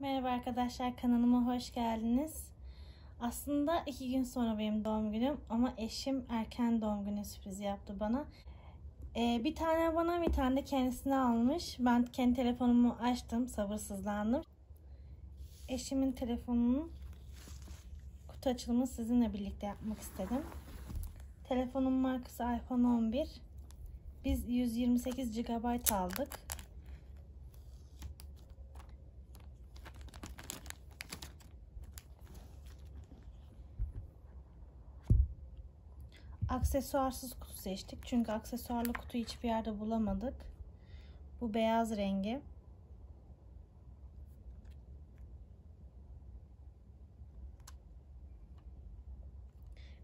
Merhaba arkadaşlar kanalıma hoş geldiniz. Aslında iki gün sonra benim doğum günüm ama eşim erken doğum günü sürprizi yaptı bana. Ee, bir tane bana bir tane de kendisine almış. Ben kendi telefonumu açtım sabırsızlandım. Eşimin telefonunun kutu açılımını sizinle birlikte yapmak istedim. Telefonun markası iPhone 11. Biz 128 GB aldık. Aksesuarsız kutu seçtik. Çünkü aksesuarlı kutu hiçbir yerde bulamadık. Bu beyaz rengi.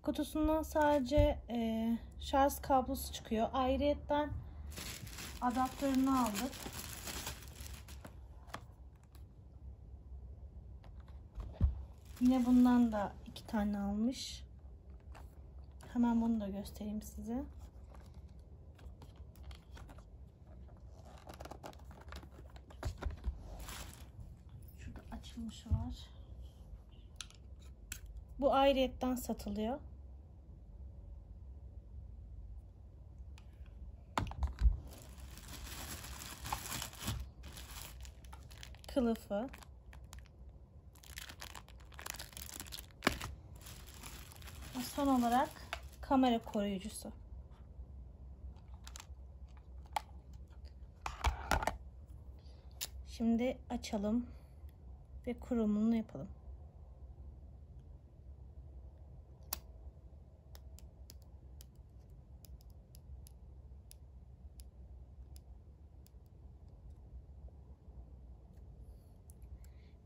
Kutusundan sadece e, şarj kablosu çıkıyor. Ayrıyetten adaptörünü aldık. Yine bundan da iki tane almış. Hemen bunu da göstereyim size. Şurada açılmış var. Bu ayrıyetten satılıyor. Kılıfı. Son olarak kamera koruyucusu. Şimdi açalım ve kurumunu yapalım.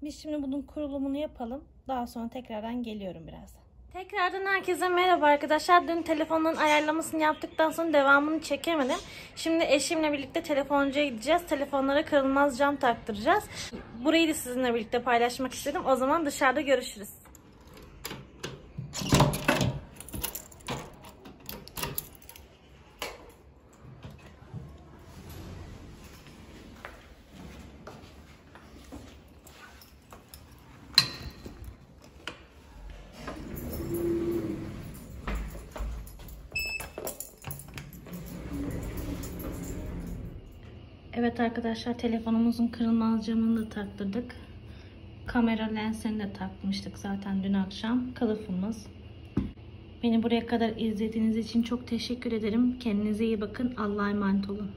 Biz şimdi bunun kurulumunu yapalım. Daha sonra tekrardan geliyorum birazdan. Tekrardan herkese merhaba arkadaşlar. Dün telefonun ayarlamasını yaptıktan sonra devamını çekemedim. Şimdi eşimle birlikte telefoncuya gideceğiz. Telefonlara kırılmaz cam taktıracağız. Burayı da sizinle birlikte paylaşmak istedim. O zaman dışarıda görüşürüz. Evet arkadaşlar telefonumuzun kırılmaz camını da taktırdık. Kamera lensini de takmıştık zaten dün akşam. Kılıfımız. Beni buraya kadar izlediğiniz için çok teşekkür ederim. Kendinize iyi bakın. Allah'a emanet olun.